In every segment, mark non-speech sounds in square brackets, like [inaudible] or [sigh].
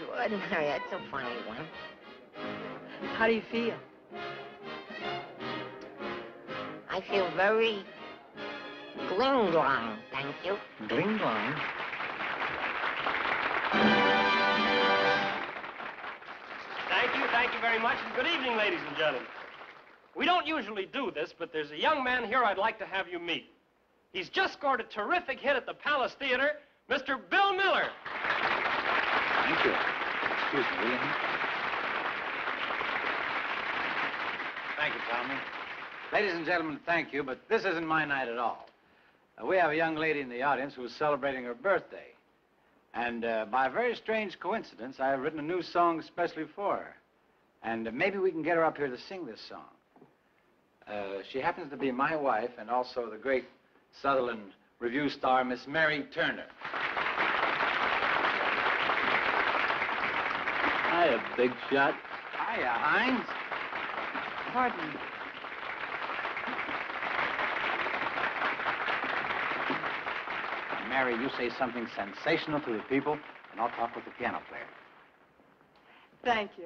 extraordinary. [laughs] That's a funny one. How do you feel? I feel very gling glong, thank you. Gling glong. Thank you, thank you very much, and good evening, ladies and gentlemen. We don't usually do this, but there's a young man here I'd like to have you meet. He's just scored a terrific hit at the Palace Theater, Mr. Bill Miller. Thank you. Excuse me, will you? Thank you, Tommy. Ladies and gentlemen, thank you, but this isn't my night at all. Uh, we have a young lady in the audience who is celebrating her birthday. And uh, by a very strange coincidence, I have written a new song especially for her. And uh, maybe we can get her up here to sing this song. Uh, she happens to be my wife and also the great Sutherland revue star, Miss Mary Turner. Hiya, big shot. Hiya, Hines. Pardon Mary, you say something sensational to the people, and I'll talk with the piano player. Thank you.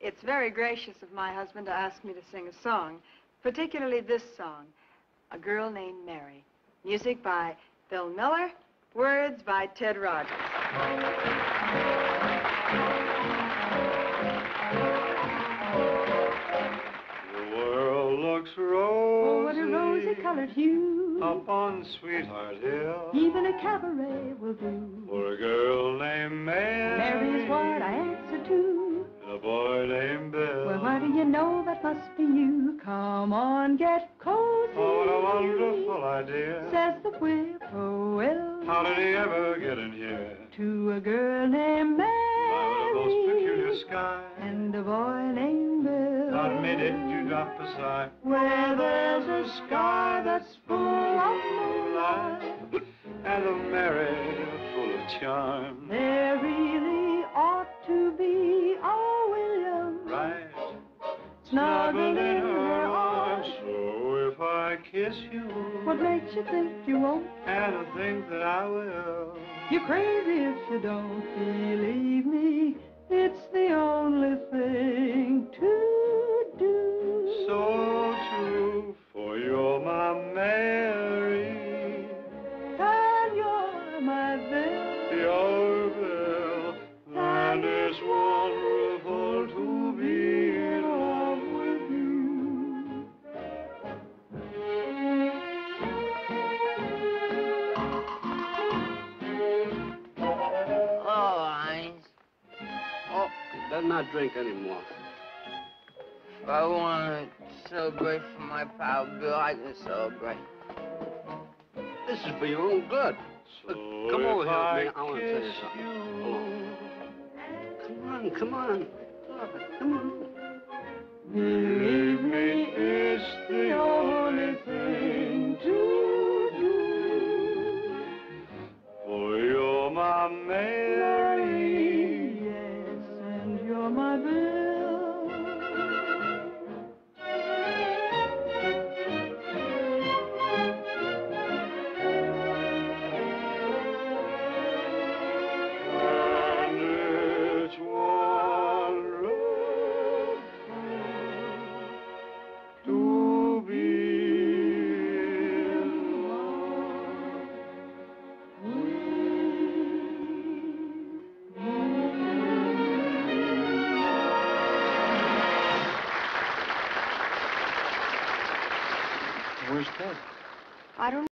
It's very gracious of my husband to ask me to sing a song, particularly this song, A Girl Named Mary. Music by Bill Miller, words by Ted Rogers. On Sweetheart Hill. Even a cabaret will do. For a girl named Mary. Mary's what I answer to. And a boy named Bill. Well, what do you know? That must be you. Come on, get cozy. Oh, what a wonderful idea. Says the whippoorwill. How did he ever get in here? To a girl named Mary. The sky. And a boy named Bill. Did you drop a sigh. Where there's a sky that's full of moonlight. And a Mary full of charm. There really ought to be a William Right. snuggled in her arms. So if I kiss you. What makes you think you won't? And I think that I will. You're crazy if you don't believe me. It's the only thing to do. So Better not drink anymore. if I want to celebrate for my pal Bill, I can celebrate. This is for your own good. Look, So come over if here I with me. I want to tell you something. you- Hold on. Come on, come on. Look, Come on. Ted? I don't